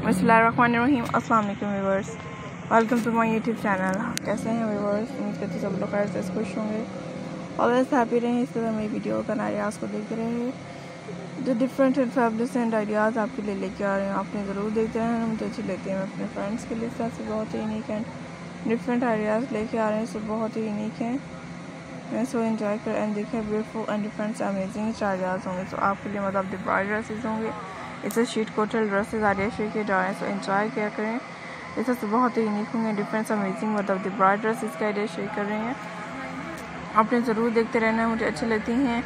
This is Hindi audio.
बसमीम अस्सलाम welcome to my YouTube channel कैसे हैं व्यूवर्स उम्मीद करती सब लोग खैर खुश होंगे। ऑलवेज हैप्पी रहें, इस तरह मेरी वीडियो का आइडियाज़ को देखते रहें। जो different and fabulous and ideas आपके लिए लेके आ रहे हैं, आपने ज़रूर देखते रहें। हम तो अच्छी लेते हैं, अपने फ्रेंड्स के लिए से बहुत ही यूनिक एंड डिफरेंट आइडियाज़ लेके आ रहे हैं, सब बहुत ही यूनिक हैं। मैं सो इन्जॉय कर एंड देखें beautiful and different amazing ideas होंगे। तो आपके लिए मतलब ब्राइड होंगे। इसे शीट कोटल ड्रेसेस आर शेख के हैं सो इन्जॉय किया करें। इसे तो बहुत ही यूनिक होंगे डिफरेंस अमेजिंग मतलब द ब्राइड ड्रेसेस का आइडिया शेयर कर रहे हैं। आपने ज़रूर देखते रहना है मुझे अच्छी लगती हैं।